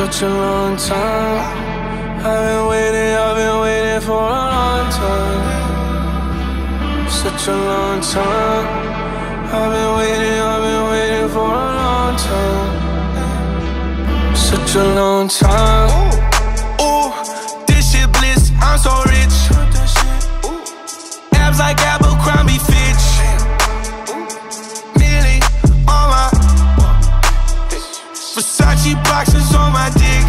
such a long time. I've been waiting, I've been waiting for a long time. Such a long time. I've been waiting, I've been waiting for a long time. Such a long time. Ooh, this boxes on my dick.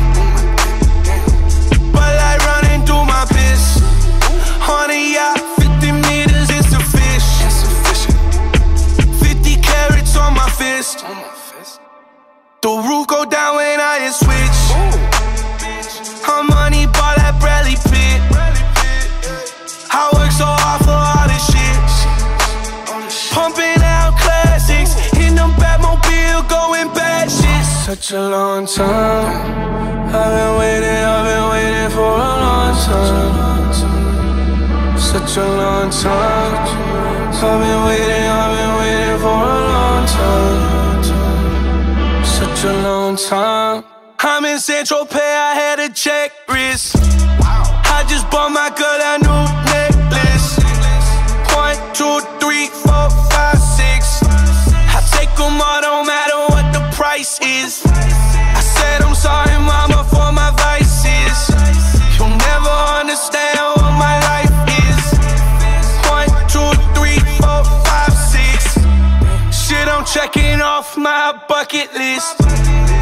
But like running through my piss. Honey, yacht, 50 meters, it's a fish. 50 carats on my fist. The roof go down when I hit switch. Such a long time. I've been waiting, I've been waiting for a long time. Such a long time. I've been waiting, I've been waiting for a long time. Such a long time. I'm in Saint-Tropez, I had a check wrist. I just bought my girl said I'm sorry, mama, for my vices. You'll never understand what my life is. One, two, three, four, five, six. Shit, I'm checking off my bucket list.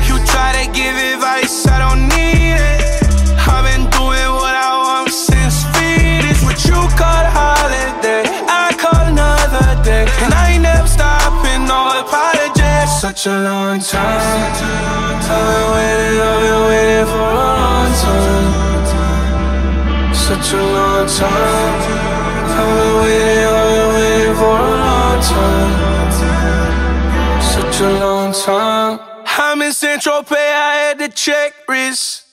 You try to give advice, I don't need it. I've been doing what I want since what you call a holiday. I call another day. And I ain't never stopping. Such a long time. I've been waiting, Such a long time. I've been waiting, I've been waiting for a long time. Such a long time. I'm in Saint-Tropez, I had to check wrist.